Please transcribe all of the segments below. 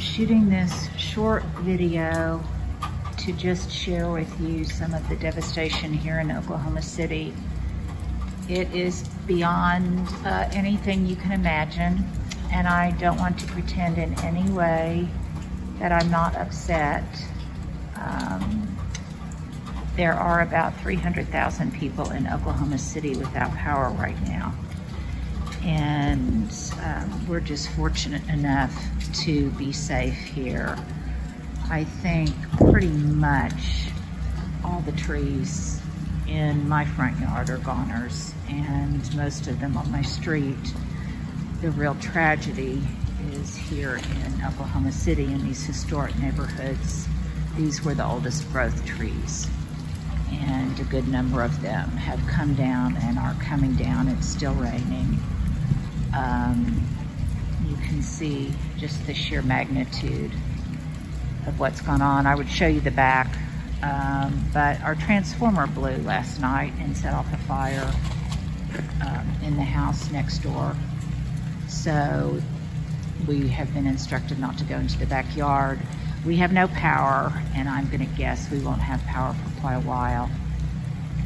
shooting this short video to just share with you some of the devastation here in Oklahoma City. It is beyond uh, anything you can imagine, and I don't want to pretend in any way that I'm not upset. Um, there are about 300,000 people in Oklahoma City without power right now. And um, we're just fortunate enough to be safe here. I think pretty much all the trees in my front yard are goners and most of them on my street. The real tragedy is here in Oklahoma City in these historic neighborhoods. These were the oldest growth trees and a good number of them have come down and are coming down. It's still raining. Um, you can see just the sheer magnitude of what's gone on. I would show you the back, um, but our transformer blew last night and set off a fire um, in the house next door. So we have been instructed not to go into the backyard. We have no power, and I'm going to guess we won't have power for quite a while.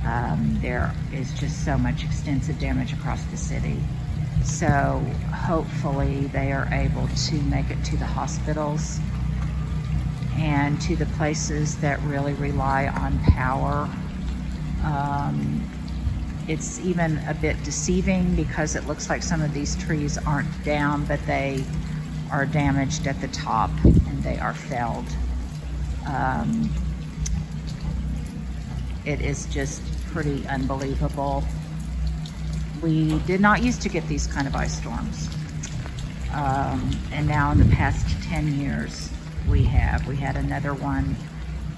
Um, there is just so much extensive damage across the city. So hopefully they are able to make it to the hospitals and to the places that really rely on power. Um, it's even a bit deceiving because it looks like some of these trees aren't down, but they are damaged at the top and they are felled. Um, it is just pretty unbelievable. We did not used to get these kind of ice storms. Um, and now in the past 10 years, we have. We had another one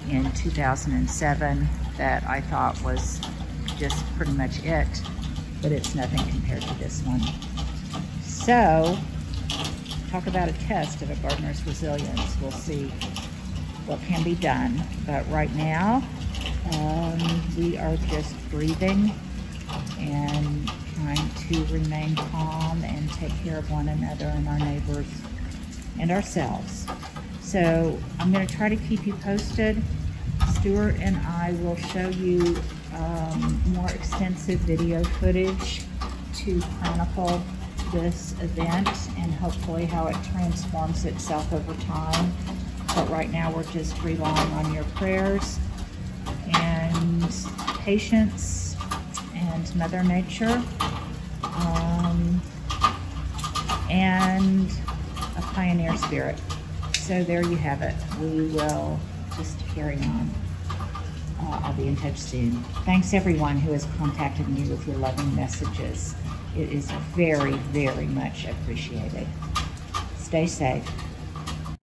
in 2007 that I thought was just pretty much it, but it's nothing compared to this one. So, talk about a test of a gardener's resilience. We'll see what can be done. But right now, um, we are just breathing and to remain calm and take care of one another and our neighbors and ourselves. So I'm going to try to keep you posted. Stuart and I will show you um, more extensive video footage to chronicle this event and hopefully how it transforms itself over time. But right now we're just relying on your prayers and patience Mother Nature um, and a pioneer spirit. So there you have it. We will just carry on. Uh, I'll be in touch soon. Thanks everyone who has contacted me with your loving messages. It is very, very much appreciated. Stay safe.